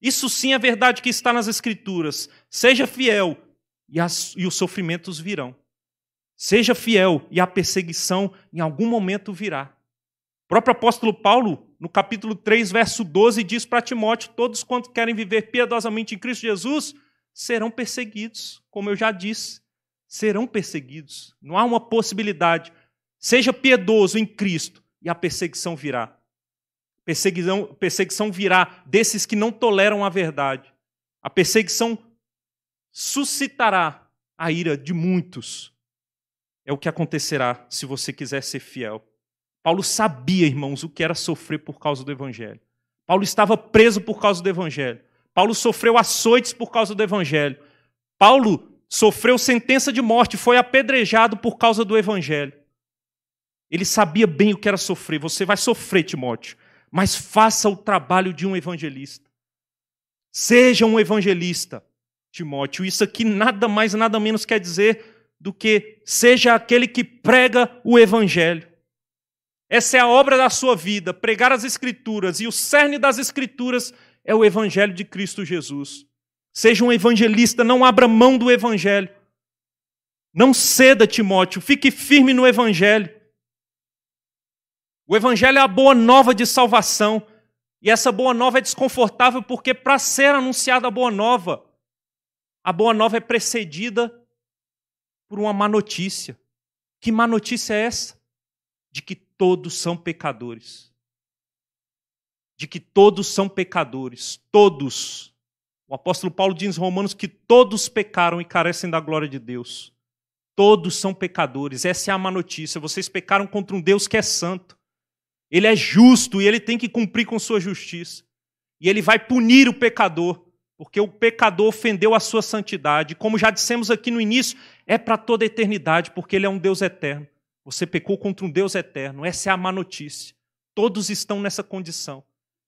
Isso sim é verdade que está nas Escrituras. Seja fiel e, as, e os sofrimentos virão. Seja fiel e a perseguição em algum momento virá. O próprio apóstolo Paulo no capítulo 3, verso 12, diz para Timóteo: Todos quantos querem viver piedosamente em Cristo Jesus serão perseguidos, como eu já disse, serão perseguidos. Não há uma possibilidade. Seja piedoso em Cristo e a perseguição virá. Perseguição, perseguição virá desses que não toleram a verdade. A perseguição suscitará a ira de muitos. É o que acontecerá se você quiser ser fiel. Paulo sabia, irmãos, o que era sofrer por causa do Evangelho. Paulo estava preso por causa do Evangelho. Paulo sofreu açoites por causa do Evangelho. Paulo sofreu sentença de morte, foi apedrejado por causa do Evangelho. Ele sabia bem o que era sofrer. Você vai sofrer, Timóteo, mas faça o trabalho de um evangelista. Seja um evangelista, Timóteo. Isso aqui nada mais, nada menos quer dizer do que seja aquele que prega o Evangelho. Essa é a obra da sua vida, pregar as Escrituras, e o cerne das Escrituras é o Evangelho de Cristo Jesus. Seja um evangelista, não abra mão do Evangelho. Não ceda, Timóteo, fique firme no Evangelho. O Evangelho é a boa nova de salvação. E essa boa nova é desconfortável porque, para ser anunciada a boa nova, a boa nova é precedida por uma má notícia. Que má notícia é essa? De que todos são pecadores. De que todos são pecadores, todos. O apóstolo Paulo diz em Romanos que todos pecaram e carecem da glória de Deus. Todos são pecadores, essa é a má notícia. Vocês pecaram contra um Deus que é santo. Ele é justo e ele tem que cumprir com sua justiça. E ele vai punir o pecador, porque o pecador ofendeu a sua santidade. Como já dissemos aqui no início, é para toda a eternidade, porque ele é um Deus eterno. Você pecou contra um Deus eterno. Essa é a má notícia. Todos estão nessa condição.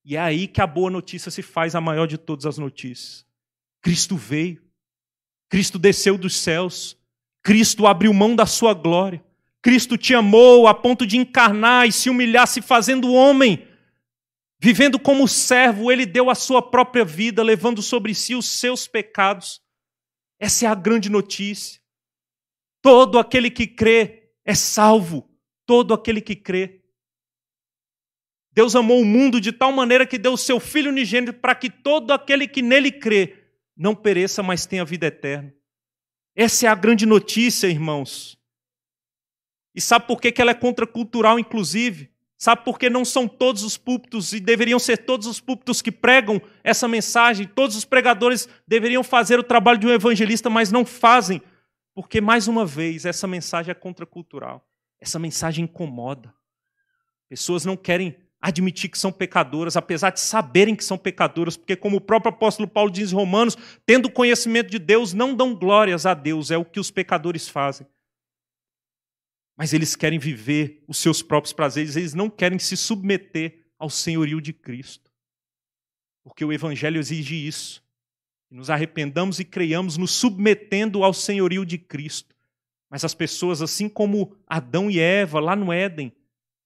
E é aí que a boa notícia se faz a maior de todas as notícias. Cristo veio. Cristo desceu dos céus. Cristo abriu mão da sua glória. Cristo te amou a ponto de encarnar e se humilhar se fazendo homem. Vivendo como servo, ele deu a sua própria vida, levando sobre si os seus pecados. Essa é a grande notícia. Todo aquele que crê é salvo todo aquele que crê. Deus amou o mundo de tal maneira que deu o seu Filho unigênito para que todo aquele que nele crê não pereça, mas tenha vida eterna. Essa é a grande notícia, irmãos. E sabe por que ela é contracultural, inclusive? Sabe por que não são todos os púlpitos e deveriam ser todos os púlpitos que pregam essa mensagem? Todos os pregadores deveriam fazer o trabalho de um evangelista, mas não fazem porque, mais uma vez, essa mensagem é contracultural. Essa mensagem incomoda. Pessoas não querem admitir que são pecadoras, apesar de saberem que são pecadoras, porque, como o próprio apóstolo Paulo diz em Romanos, tendo conhecimento de Deus, não dão glórias a Deus, é o que os pecadores fazem. Mas eles querem viver os seus próprios prazeres, eles não querem se submeter ao senhorio de Cristo. Porque o Evangelho exige isso. Que nos arrependamos e creiamos nos submetendo ao senhorio de Cristo. Mas as pessoas, assim como Adão e Eva lá no Éden,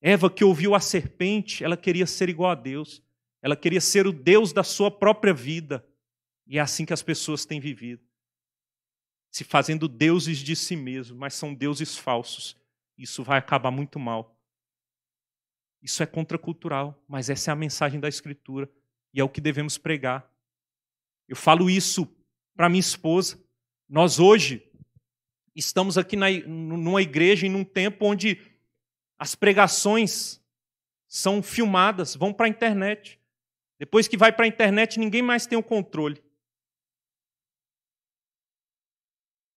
Eva que ouviu a serpente, ela queria ser igual a Deus. Ela queria ser o Deus da sua própria vida. E é assim que as pessoas têm vivido. Se fazendo deuses de si mesmos, mas são deuses falsos. Isso vai acabar muito mal. Isso é contracultural, mas essa é a mensagem da Escritura e é o que devemos pregar. Eu falo isso para minha esposa. Nós hoje estamos aqui na, numa igreja em um tempo onde as pregações são filmadas, vão para a internet. Depois que vai para a internet, ninguém mais tem o controle.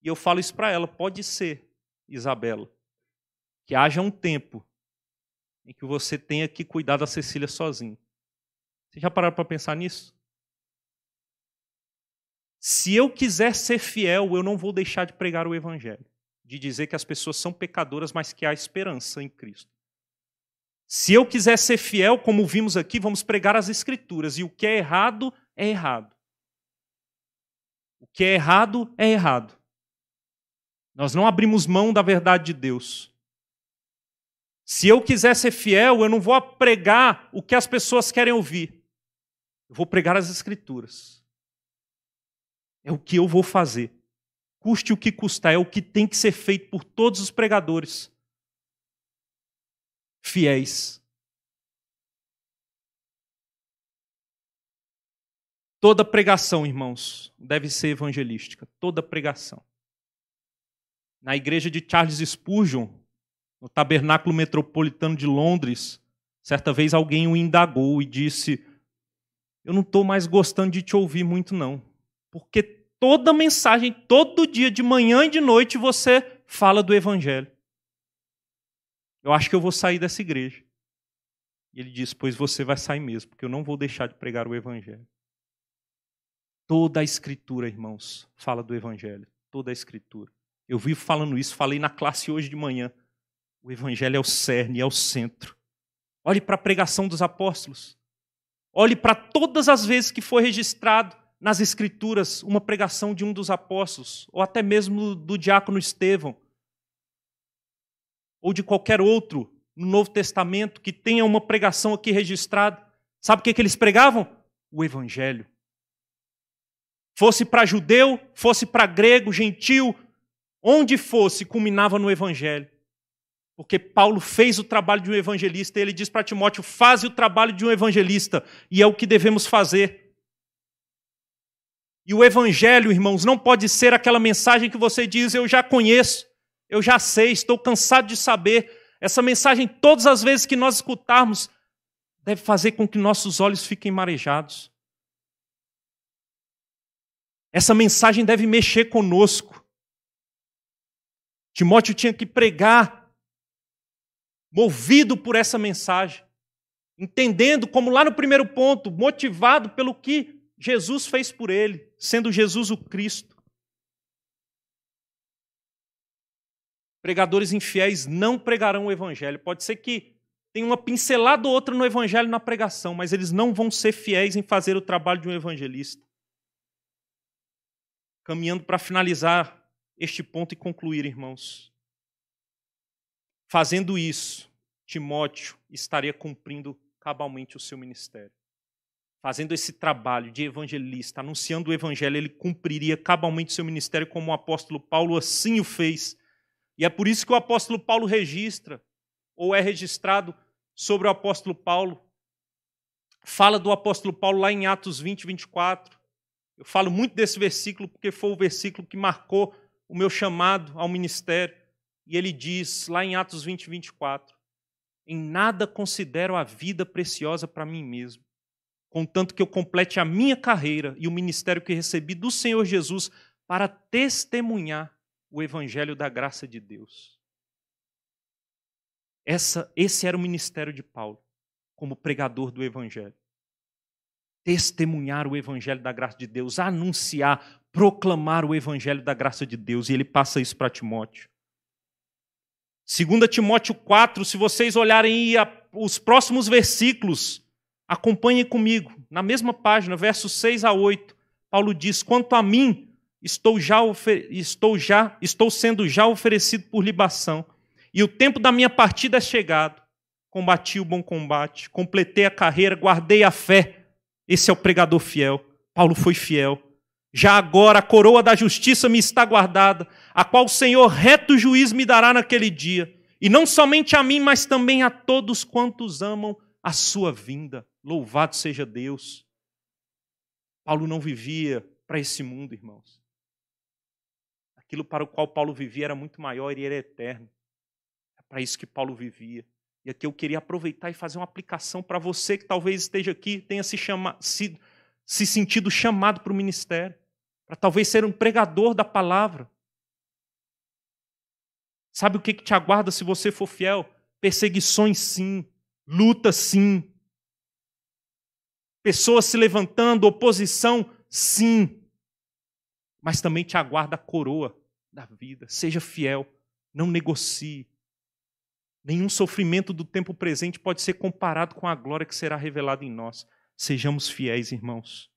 E eu falo isso para ela: pode ser, Isabela, que haja um tempo em que você tenha que cuidar da Cecília sozinho. Você já pararam para pensar nisso? Se eu quiser ser fiel, eu não vou deixar de pregar o Evangelho de dizer que as pessoas são pecadoras, mas que há esperança em Cristo. Se eu quiser ser fiel, como vimos aqui, vamos pregar as Escrituras. E o que é errado, é errado. O que é errado, é errado. Nós não abrimos mão da verdade de Deus. Se eu quiser ser fiel, eu não vou pregar o que as pessoas querem ouvir. Eu vou pregar as Escrituras. É o que eu vou fazer custe o que custar, é o que tem que ser feito por todos os pregadores fiéis. Toda pregação, irmãos, deve ser evangelística. Toda pregação. Na igreja de Charles Spurgeon, no Tabernáculo Metropolitano de Londres, certa vez alguém o indagou e disse: Eu não estou mais gostando de te ouvir muito, não. Porque toda mensagem, todo dia, de manhã e de noite, você fala do Evangelho. Eu acho que eu vou sair dessa igreja. E ele diz: Pois você vai sair mesmo, porque eu não vou deixar de pregar o Evangelho. Toda a Escritura, irmãos, fala do Evangelho. Toda a Escritura. Eu vivo falando isso, falei na classe hoje de manhã. O Evangelho é o cerne, é o centro. Olhe para a pregação dos apóstolos. Olhe para todas as vezes que foi registrado nas Escrituras uma pregação de um dos apóstolos, ou até mesmo do diácono Estevão, ou de qualquer outro no Novo Testamento que tenha uma pregação aqui registrada. Sabe o que, que eles pregavam? O Evangelho. Fosse para judeu, fosse para grego, gentil, onde fosse, culminava no Evangelho. Porque Paulo fez o trabalho de um evangelista e ele diz para Timóteo: faze o trabalho de um evangelista, e é o que devemos fazer. E o evangelho, irmãos, não pode ser aquela mensagem que você diz, eu já conheço, eu já sei, estou cansado de saber. Essa mensagem, todas as vezes que nós escutarmos, deve fazer com que nossos olhos fiquem marejados. Essa mensagem deve mexer conosco. Timóteo tinha que pregar, movido por essa mensagem, entendendo, como lá no primeiro ponto, motivado pelo que Jesus fez por ele, sendo Jesus o Cristo. Pregadores infiéis não pregarão o evangelho. Pode ser que tenha uma pincelada ou outra no evangelho na pregação, mas eles não vão ser fiéis em fazer o trabalho de um evangelista. Caminhando para finalizar este ponto e concluir, irmãos. Fazendo isso, Timóteo estaria cumprindo cabalmente o seu ministério fazendo esse trabalho de evangelista, anunciando o evangelho, ele cumpriria cabalmente seu ministério como o apóstolo Paulo assim o fez. E é por isso que o apóstolo Paulo registra, ou é registrado sobre o apóstolo Paulo. Fala do apóstolo Paulo lá em Atos 20, 24. Eu falo muito desse versículo porque foi o versículo que marcou o meu chamado ao ministério. E ele diz lá em Atos 20, 24: Em nada considero a vida preciosa para mim mesmo contanto que eu complete a minha carreira e o ministério que recebi do Senhor Jesus para testemunhar o evangelho da graça de Deus. Essa, esse era o ministério de Paulo. como pregador do Evangelho. Testemunhar o Evangelho da graça de Deus, anunciar, proclamar o Evangelho da graça de Deus. E ele passa isso para Timóteo. 2 Timóteo 4, se vocês olharem os próximos versículos, acompanhem comigo, na mesma página, versos 6 a 8, Paulo diz: Quanto a mim, estou já, estou já, estou sendo já oferecido por libação, e o tempo da minha partida é chegado. Combati o bom combate, completei a carreira, guardei a fé. Esse é o pregador fiel. Paulo foi fiel. Já agora a coroa da justiça me está guardada, a qual o Senhor reto juiz me dará naquele dia, e não somente a mim, mas também a todos quantos amam a sua vinda. Louvado seja Deus. Paulo não vivia para esse mundo, irmãos. Aquilo para o qual Paulo vivia era muito maior e era eterno. É para isso que Paulo vivia. E aqui eu queria aproveitar e fazer uma aplicação para você que talvez esteja aqui, tenha se, chama, se, se sentido chamado para o ministério, para talvez ser um pregador da palavra. Sabe o que, que te aguarda se você for fiel? Perseguições, sim. Luta, sim. Pessoas se levantando, oposição, sim. Mas também te aguarda a coroa da vida. Seja fiel, não negocie. Nenhum sofrimento do tempo presente pode ser comparado com a glória que será revelada em nós. Sejamos fiéis, irmãos.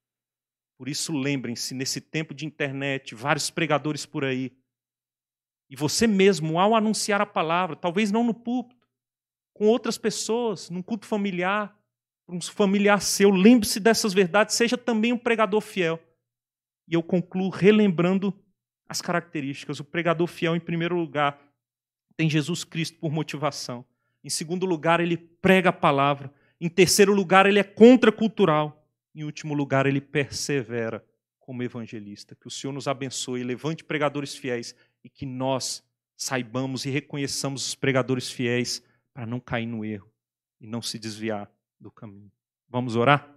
Por isso, lembrem-se, nesse tempo de internet, vários pregadores por aí, e você mesmo, ao anunciar a palavra, talvez não no púlpito, com outras pessoas, num culto familiar, um familiar seu, lembre-se dessas verdades, seja também um pregador fiel. E eu concluo relembrando as características. O pregador fiel, em primeiro lugar, tem Jesus Cristo por motivação. Em segundo lugar, ele prega a palavra. Em terceiro lugar, ele é contracultural. Em último lugar, ele persevera como evangelista. Que o Senhor nos abençoe, levante pregadores fiéis e que nós saibamos e reconheçamos os pregadores fiéis para não cair no erro e não se desviar do caminho. Vamos orar?